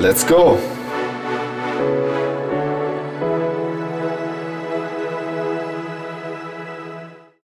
Let's go.